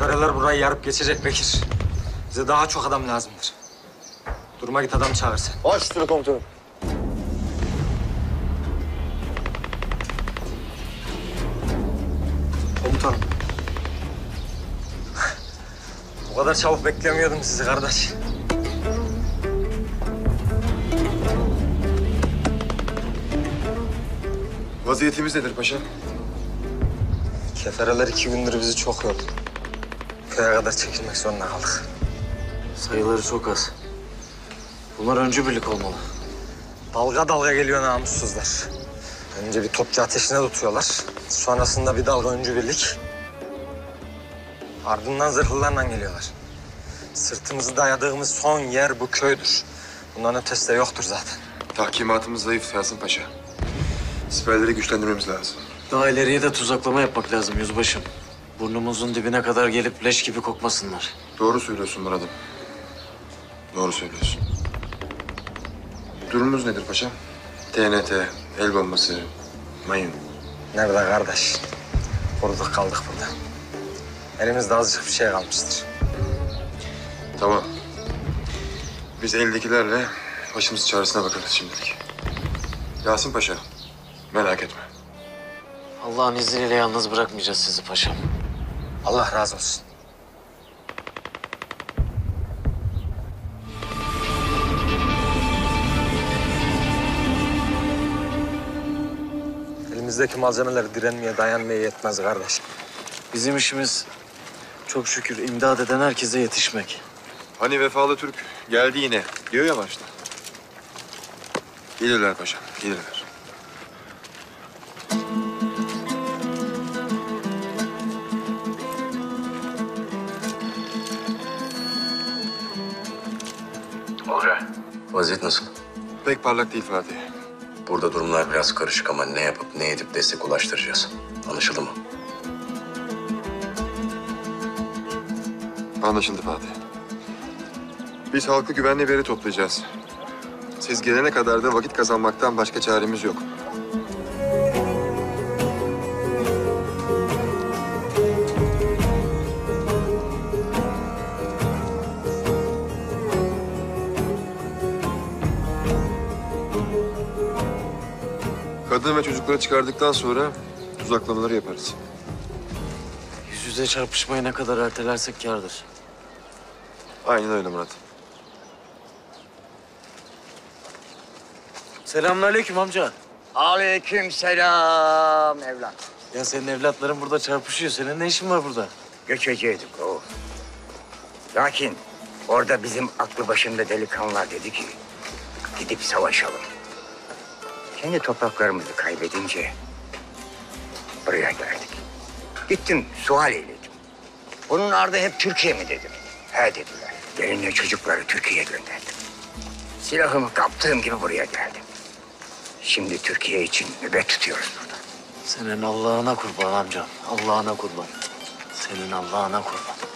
Kefereler burayı yarıp geçecek Bekir. Bize daha çok adam lazımdır. Duruma git adam çağır sen. Baş üstüne komutanım. Komutanım. Bu kadar çabuk beklemiyordum sizi kardeş. Vaziyetimiz nedir paşa? Kefereler iki gündür bizi çok yordu. Köye kadar çekilmek zorunda kaldık. Sayıları çok az. Bunlar öncü birlik olmalı. Dalga dalga geliyor namussuzlar. Önce bir topçu ateşine tutuyorlar. Sonrasında bir dalga öncü birlik. Ardından zırhlılarla geliyorlar. Sırtımızı dayadığımız son yer bu köydür. Bundan ötesi de yoktur zaten. Tahkimatımız zayıf Yasin Paşa. Siperleri güçlendirmemiz lazım. Daha ileriye de tuzaklama yapmak lazım yüzbaşım. Burnumuzun dibine kadar gelip leş gibi kokmasınlar. Doğru söylüyorsun Murat'ım. Doğru söylüyorsun. Durumumuz nedir paşam? TNT, el bombası, mayın. Nerede kardeş? Kuruduk kaldık burada. Elimizde azıcık bir şey kalmıştır. Tamam. Biz eldekilerle başımız çaresine bakarız şimdilik. Yasin Paşa, merak etme. Allah'ın izniyle yalnız bırakmayacağız sizi paşam. Allah razı olsun. Elimizdeki malzemeler direnmeye, dayanmaya yetmez kardeş. Bizim işimiz çok şükür imdad eden herkese yetişmek. Hani vefalı Türk geldi yine diyor ya başta. Gelirler paşam, gelirler. Olcay, vaziyet nasıl? Pek parlak değil Fatih. Burada durumlar biraz karışık ama ne yapıp ne edip destek ulaştıracağız. Anlaşıldı mı? Anlaşıldı Fatih. Biz halkı güvenli veri toplayacağız. Siz gelene kadar da vakit kazanmaktan başka çaremiz yok. Kadın ve çocukları çıkardıktan sonra tuzaklamaları yaparız. Yüz yüze çarpışmayı ne kadar ertelersek kârdır. Aynen öyle Murat. Selamünaleyküm amca. Aleyküm selam evlat. Ya senin evlatların burada çarpışıyor. Senin ne işin var burada? Göçeceydik o. Lakin orada bizim aklı başında delikanlılar dedi ki gidip savaşalım. Kendi topraklarımızı kaybedince buraya geldik. Gittim sual eyledim. Onun ardı hep Türkiye mi dedim. He dediler. Gelinle çocukları Türkiye'ye gönderdim. Silahımı kaptığım gibi buraya geldim. Şimdi Türkiye için nöbet tutuyoruz burada. Senin Allah'ına kurban amcam. Allah'ına kurban. Senin Allah'ına kurban.